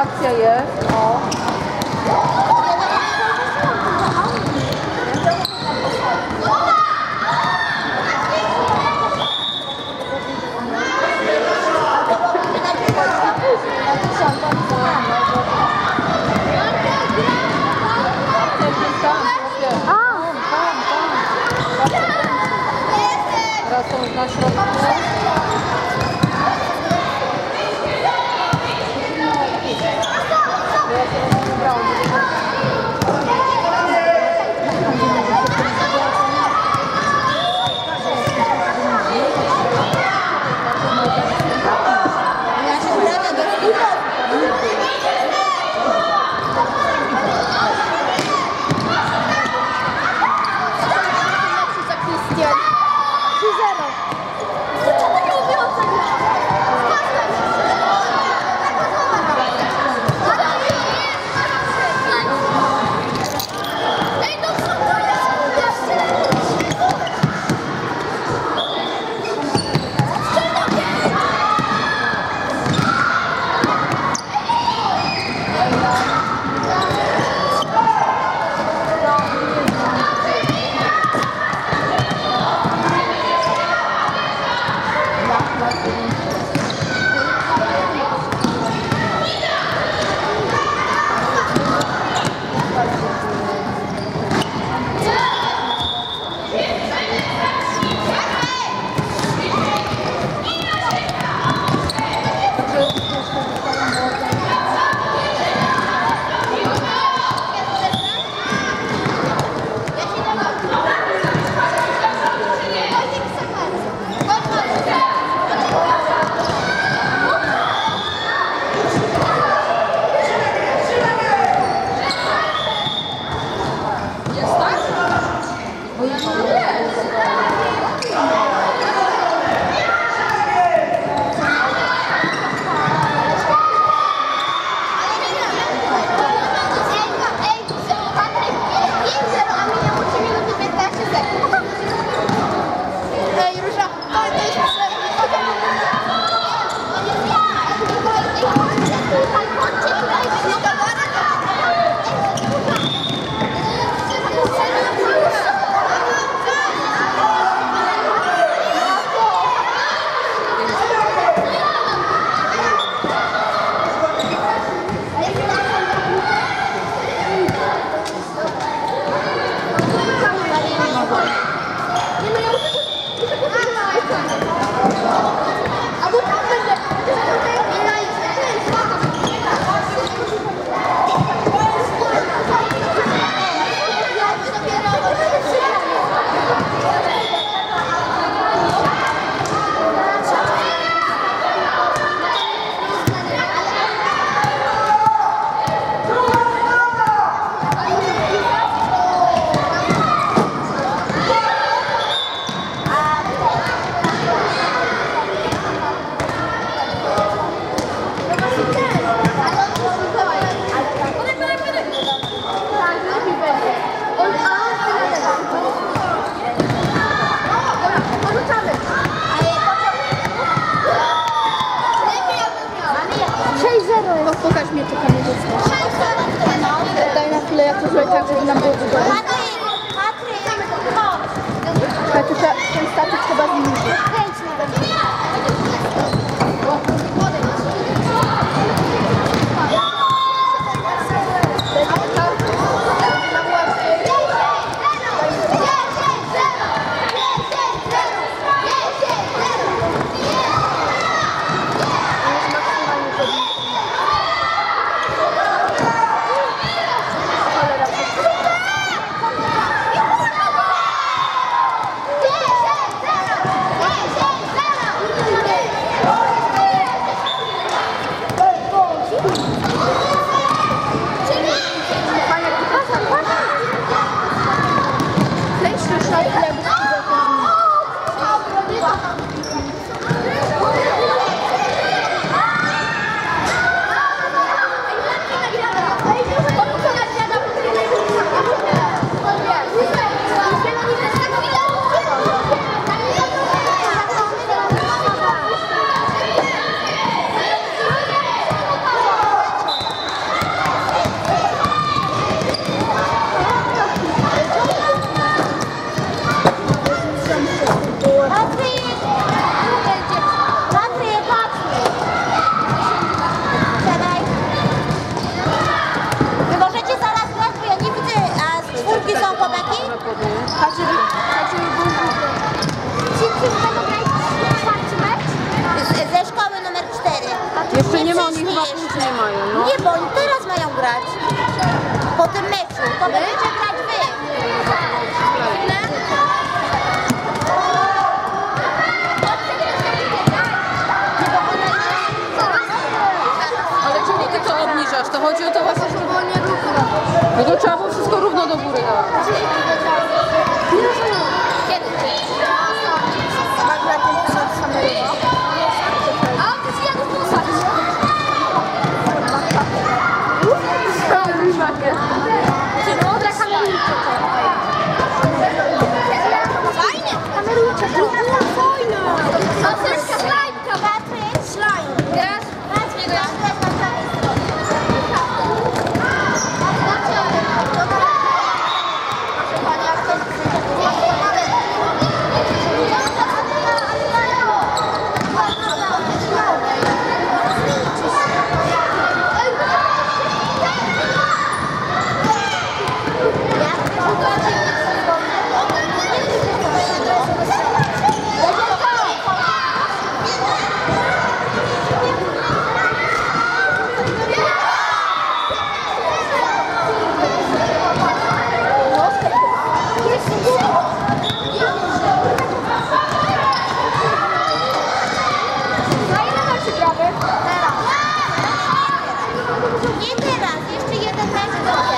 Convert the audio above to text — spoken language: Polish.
akcja jest. O. Pokaż mi to kamerzysta. Daj na chwilę, jak to zrobić tak, żeby nam było wygodnie. Tak, to trzeba- ten statyw trzeba zniżyć. 4. Jeszcze nie ma, oni chyba nie mają, no. Nie, bo oni teraz mają grać. Po tym meczu. To będziecie grać wy. Ale czemu ty to obniżasz? To chodzi o to właśnie, żeby było nierówno. No to trzeba było wszystko równo do góry dawać. 選手と。